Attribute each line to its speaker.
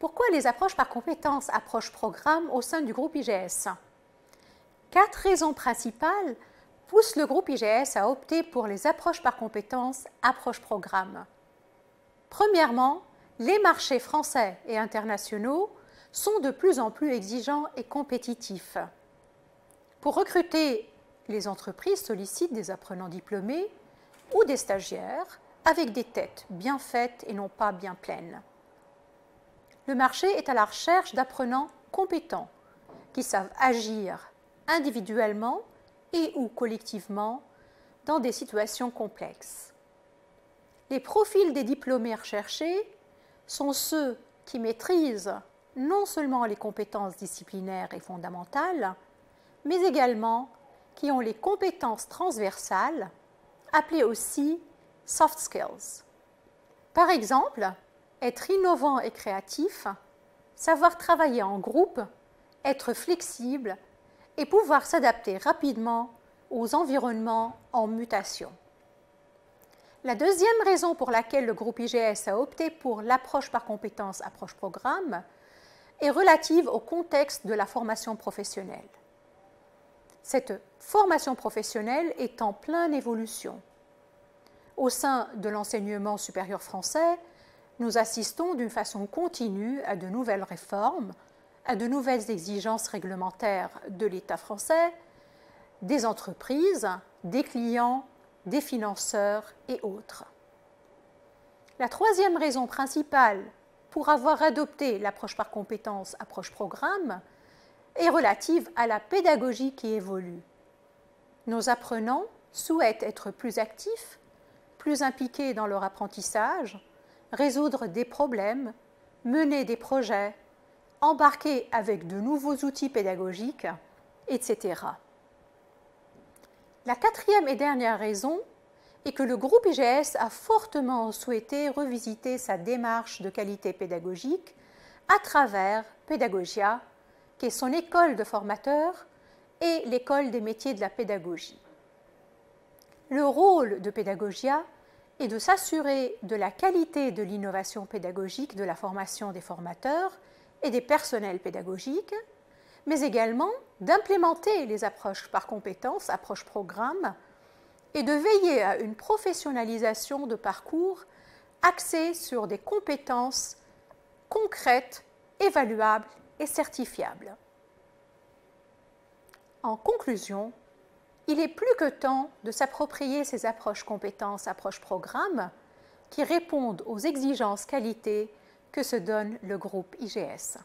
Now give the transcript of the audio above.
Speaker 1: Pourquoi les approches par compétences, approches programme au sein du groupe IGS Quatre raisons principales poussent le groupe IGS à opter pour les approches par compétences, approches programme. Premièrement, les marchés français et internationaux sont de plus en plus exigeants et compétitifs. Pour recruter, les entreprises sollicitent des apprenants diplômés ou des stagiaires avec des têtes bien faites et non pas bien pleines. Le marché est à la recherche d'apprenants compétents qui savent agir individuellement et ou collectivement dans des situations complexes. Les profils des diplômés recherchés sont ceux qui maîtrisent non seulement les compétences disciplinaires et fondamentales, mais également qui ont les compétences transversales, appelées aussi soft skills. Par exemple, être innovant et créatif, savoir travailler en groupe, être flexible et pouvoir s'adapter rapidement aux environnements en mutation. La deuxième raison pour laquelle le groupe IGS a opté pour l'approche par compétences, approche programme, est relative au contexte de la formation professionnelle. Cette formation professionnelle est en pleine évolution. Au sein de l'enseignement supérieur français, nous assistons d'une façon continue à de nouvelles réformes, à de nouvelles exigences réglementaires de l'État français, des entreprises, des clients, des financeurs et autres. La troisième raison principale pour avoir adopté l'approche par compétences, approche programme, est relative à la pédagogie qui évolue. Nos apprenants souhaitent être plus actifs, plus impliqués dans leur apprentissage, résoudre des problèmes, mener des projets, embarquer avec de nouveaux outils pédagogiques, etc. La quatrième et dernière raison est que le groupe IGS a fortement souhaité revisiter sa démarche de qualité pédagogique à travers Pédagogia, qui est son école de formateurs et l'école des métiers de la pédagogie. Le rôle de Pédagogia est de s'assurer de la qualité de l'innovation pédagogique de la formation des formateurs et des personnels pédagogiques, mais également d'implémenter les approches par compétences, approches programmes, et de veiller à une professionnalisation de parcours axée sur des compétences concrètes, évaluables et certifiables. En conclusion, il est plus que temps de s'approprier ces approches compétences, approches programmes qui répondent aux exigences qualité que se donne le groupe IGS.